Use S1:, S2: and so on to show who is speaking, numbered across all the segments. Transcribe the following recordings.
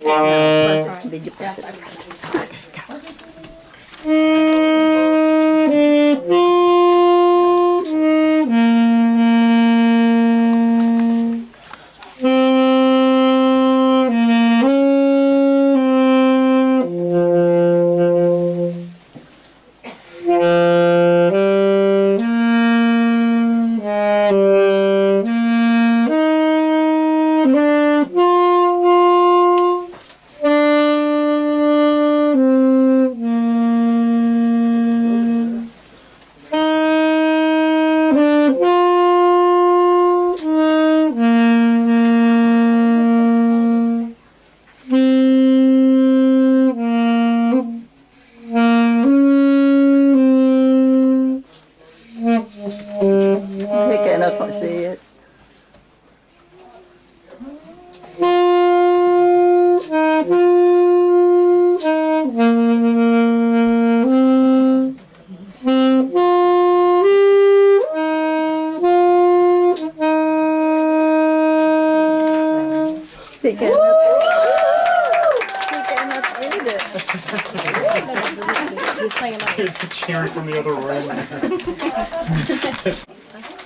S1: Press it. Did you press
S2: Yes, I pressed it.
S1: You cannot see it. He cannot. He cannot read it.
S2: He's playing another.
S3: Here's the cheering from the other room.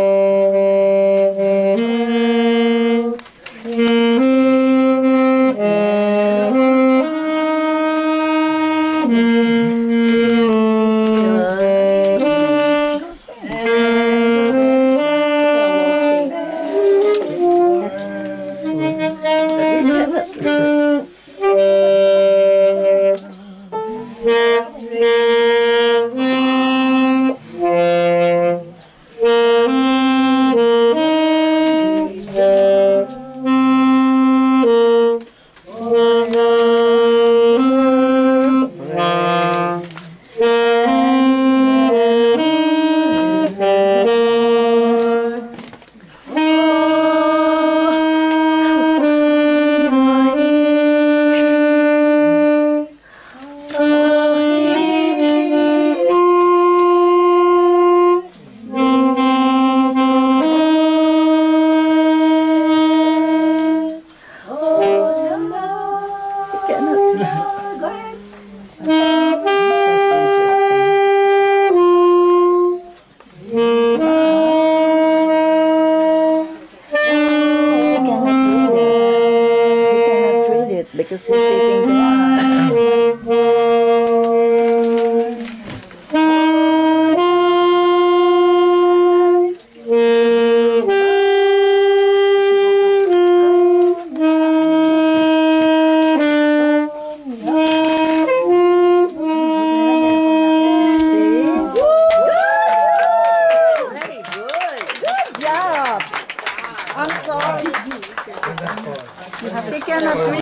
S1: se sentem graves. I'm sorry. You have a